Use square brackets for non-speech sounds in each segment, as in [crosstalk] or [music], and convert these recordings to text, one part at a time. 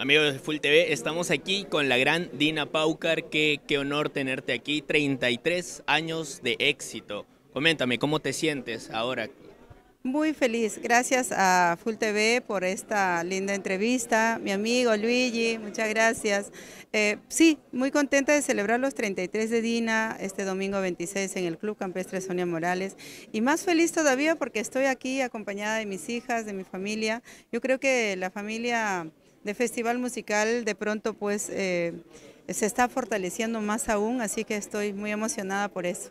Amigos de Full TV, estamos aquí con la gran Dina Paucar. Qué, qué honor tenerte aquí. 33 años de éxito. Coméntame, ¿cómo te sientes ahora? Muy feliz. Gracias a Full TV por esta linda entrevista. Mi amigo Luigi, muchas gracias. Eh, sí, muy contenta de celebrar los 33 de Dina este domingo 26 en el Club Campestre Sonia Morales. Y más feliz todavía porque estoy aquí acompañada de mis hijas, de mi familia. Yo creo que la familia de Festival Musical de pronto pues eh, se está fortaleciendo más aún, así que estoy muy emocionada por eso.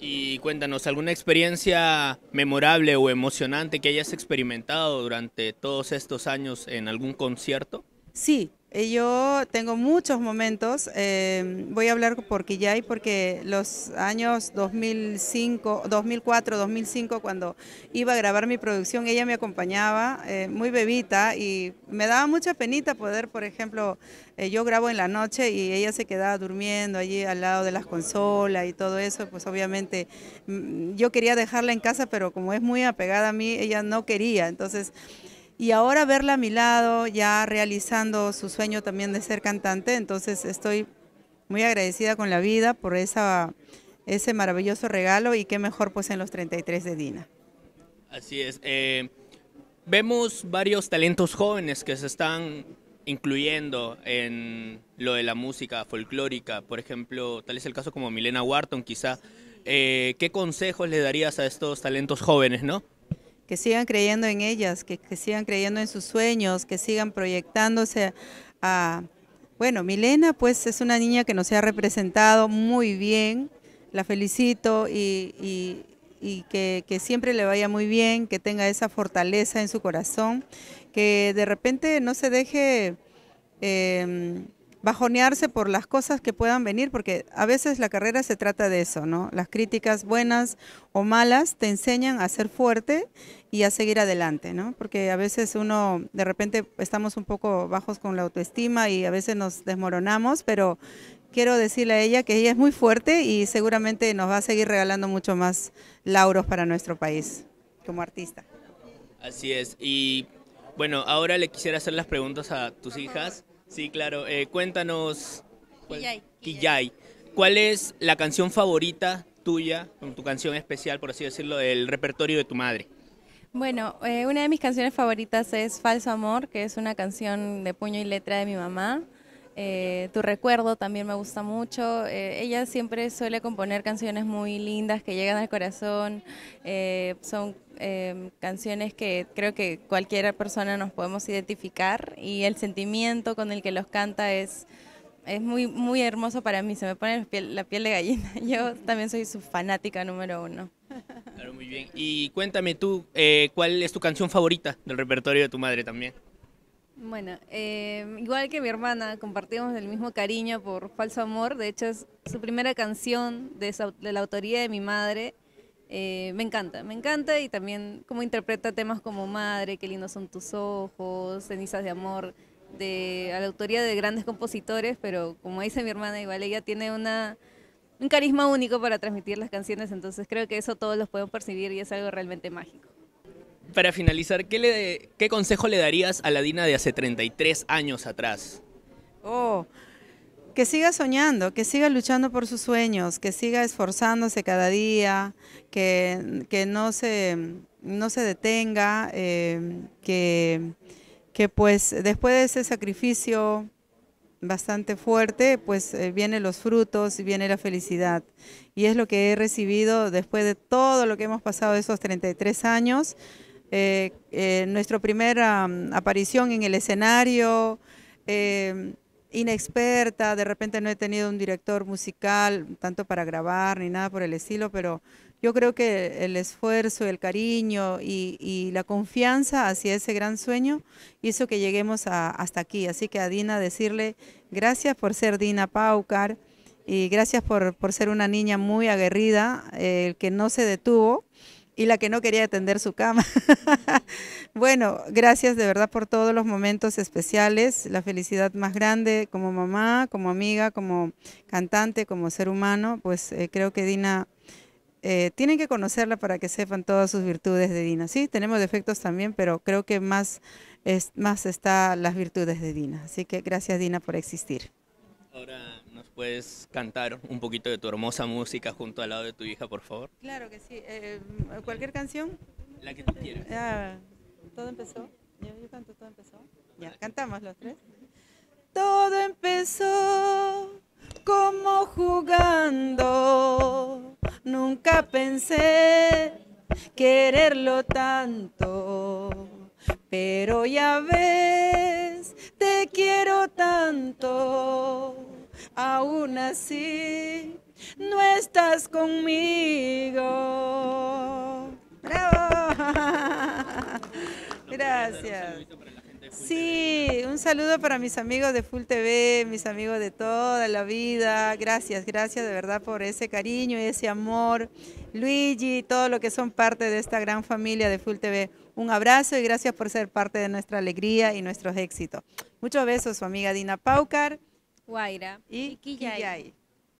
Y cuéntanos, ¿alguna experiencia memorable o emocionante que hayas experimentado durante todos estos años en algún concierto? Sí, yo tengo muchos momentos, eh, voy a hablar por Quillay porque los años 2005, 2004, 2005, cuando iba a grabar mi producción, ella me acompañaba eh, muy bebita y me daba mucha penita poder, por ejemplo, yo grabo en la noche y ella se quedaba durmiendo allí al lado de las consolas y todo eso, pues obviamente mm, yo quería dejarla en casa, pero como es muy apegada a mí, ella no quería, entonces y ahora verla a mi lado, ya realizando su sueño también de ser cantante, entonces estoy muy agradecida con la vida por esa, ese maravilloso regalo y qué mejor pues en los 33 de Dina. Así es. Eh, vemos varios talentos jóvenes que se están incluyendo en lo de la música folclórica, por ejemplo, tal es el caso como Milena Wharton quizá. Eh, ¿Qué consejos le darías a estos talentos jóvenes, no? Que sigan creyendo en ellas, que, sigan creyendo en sus sueños, que sigan proyectándose a... Bueno, Milena pues es una niña que nos ha representado muy bien, la felicito y, que, siempre le vaya muy bien, que tenga esa fortaleza en su corazón, que de repente no se deje... Em, bajonearse por las cosas que puedan venir, porque a veces la carrera se trata de eso, ¿no? Las críticas buenas o malas te enseñan a ser fuerte y a seguir adelante, ¿no? Porque a veces uno, de repente estamos un poco bajos con la autoestima y a veces nos desmoronamos, pero quiero decirle a ella que ella es muy fuerte y seguramente nos va a seguir regalando mucho más lauros para nuestro país como artista. Así es, y bueno, ahora le quisiera hacer las preguntas a tus hijas. Sí, claro. Eh, cuéntanos. Quillay. ¿Cuál es la canción favorita tuya, tu canción especial, por así decirlo, del repertorio de tu madre? Bueno, eh, una de mis canciones favoritas es Falso Amor, que es una canción de puño y letra de mi mamá. Eh, tu recuerdo también me gusta mucho. ella siempre suele componer canciones muy lindas que llegan al corazón. son Em, canciones que creo que cualquier persona nos podemos identificar y el sentimiento con el que los canta es, es muy, muy hermoso para mí, se me pone la piel, de gallina. [laughs] Yo también soy su fanática número uno. Claro, muy bien. Y cuéntame tú, eh, ¿cuál es tu canción favorita del repertorio de tu madre también? Bueno, em, igual que mi hermana, compartimos el mismo cariño por Falso Amor. De hecho, es su primera canción de, de la autoría de mi madre. Eh, me encanta, me encanta y también cómo interpreta temas como Madre, qué lindos son tus ojos, Cenizas de Amor, de, a la autoría de grandes compositores, pero como dice mi hermana, igual ella tiene una, un carisma único para transmitir las canciones, entonces creo que eso todos los podemos percibir y es algo realmente mágico. Para finalizar, ¿qué, consejo le darías a la Dina de hace 33 años atrás? Oh, que siga soñando, que siga luchando por sus sueños, que siga esforzándose cada día, que, que no, se, no se detenga, eh, que, que pues después de ese sacrificio bastante fuerte, pues eh, vienen los frutos y viene la felicidad. Y es lo que he recibido después de todo lo que hemos pasado esos 33 años. Eh, nuestra primera mm, aparición en el escenario, inexperta, de repente no he tenido un director musical tanto para grabar ni nada por el estilo, pero yo creo que el esfuerzo, el cariño y, la confianza hacia ese gran sueño hizo que lleguemos hasta aquí. Así que a Dina decirle gracias por ser Dina Paucar y gracias por, ser una niña muy aguerrida, eh, que no se detuvo y la que no quería atender su cama. [laughs] bueno, gracias de verdad por todos los momentos especiales, la felicidad más grande como mamá, como amiga, como cantante, como ser humano, pues eh, creo que Dina, eh, tienen que conocerla para que sepan todas sus virtudes de Dina. Sí, tenemos defectos también, pero creo que más es, más está las virtudes de Dina. Así que gracias Dina por existir. Ahora puedes cantar un poquito de tu hermosa música junto al lado de tu hija, por favor. Claro que sí. Eh, ¿Cualquier canción? La que tú quieras. Ah, ¿Todo empezó? Yo, yo canto, todo empezó. Ya, cantamos los tres. Todo empezó como jugando. Nunca pensé quererlo tanto. Pero ya ves, te quiero tanto. Aún así, no estás conmigo. ¡Bravo! [laughs] Gracias. Sí, un saludo para mis amigos de Full TV, mis amigos de toda la vida. Gracias, gracias de verdad por ese cariño y ese amor. Luigi, todo lo que son parte de esta gran familia de Full TV. Un abrazo y gracias por ser parte de nuestra alegría y nuestros éxitos. Muchos besos, su amiga Dina Paucar. Guaira y Quillay.